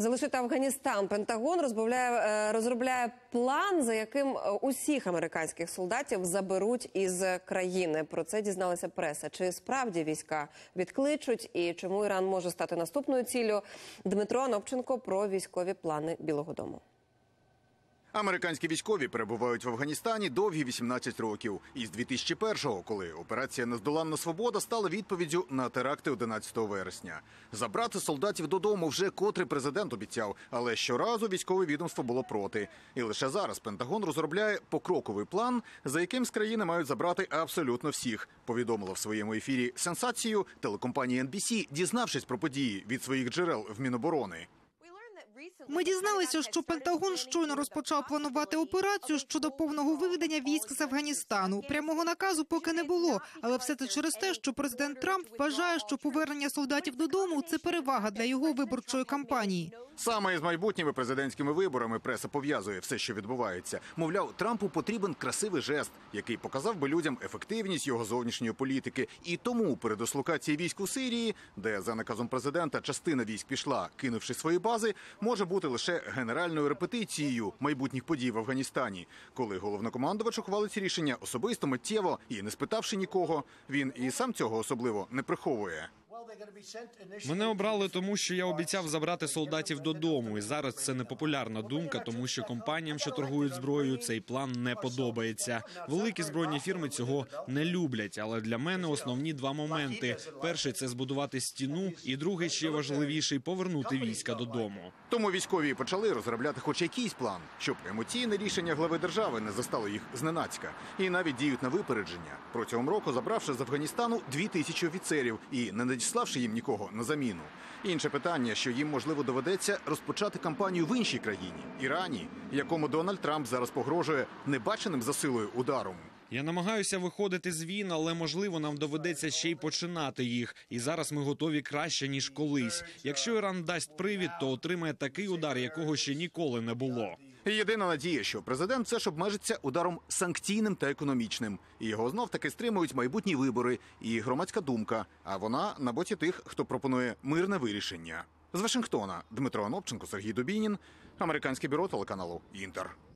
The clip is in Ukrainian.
Залишити Афганістан. Пентагон розробляє, е, розробляє план, за яким е, усіх американських солдатів заберуть із країни. Про це дізналася преса. Чи справді війська відкличуть і чому Іран може стати наступною ціллю? Дмитро Анопченко про військові плани Білого Дому. Американські військові перебувають в Афганістані довгі 18 років. Із 2001-го, коли операція Нездоланна свобода стала відповіддю на теракти 11 вересня. Забрати солдатів додому вже котрий президент обіцяв, але щоразу військове відомство було проти. І лише зараз Пентагон розробляє покроковий план, за яким з країни мають забрати абсолютно всіх. Повідомила в своєму ефірі сенсацію телекомпанія NBC, дізнавшись про події від своїх джерел в Міноборони. Ми дізналися, що Пентагон щойно розпочав планувати операцію щодо повного виведення військ з Афганістану. Прямого наказу поки не було, але все це через те, що президент Трамп вважає, що повернення солдатів додому це перевага для його виборчої кампанії. Саме із майбутніми президентськими виборами преса пов'язує все, що відбувається. Мовляв, Трампу потрібен красивий жест, який показав би людям ефективність його зовнішньої політики. І тому перед дислокації військ у Сирії, де за наказом президента частина військ пішла, кинувши свої бази, може бути лише генеральною репетицією майбутніх подій в Афганістані, коли головнокомандувач ухвалить рішення особисто миттєво і не спитавши нікого. Він і сам цього особливо не приховує. Мене обрали тому, що я обіцяв забрати солдатів додому, і зараз це непопулярна думка, тому що компаніям, що торгують зброєю, цей план не подобається. Великі збройні фірми цього не люблять. Але для мене основні два моменти: перший це збудувати стіну, і другий ще важливіший повернути війська додому. Тому військові почали розробляти хоч якийсь план, щоб емоційне рішення глави держави не застало їх зненацька, і навіть діють на випередження. Протягом року забравши з Афганістану дві тисячі офіцерів і не надіславши їм нікого на заміну. Інше питання, що їм можливо доведеться розпочати кампанію в іншій країні Ірані, якому Дональд Трамп зараз погрожує небаченим за силою ударом. Я намагаюся виходити з війн, але можливо нам доведеться ще й починати їх. І зараз ми готові краще ніж колись. Якщо Іран дасть привід, то отримає такий удар, якого ще ніколи не було. Єдина надія, що президент все ж обмежиться ударом санкційним та економічним, і його знов таки стримують майбутні вибори і громадська думка. А вона на боці тих, хто пропонує мирне вирішення. З Вашингтона Дмитро Анопченко, Сергій Дубінін, американське бюро телеканалу Інтер.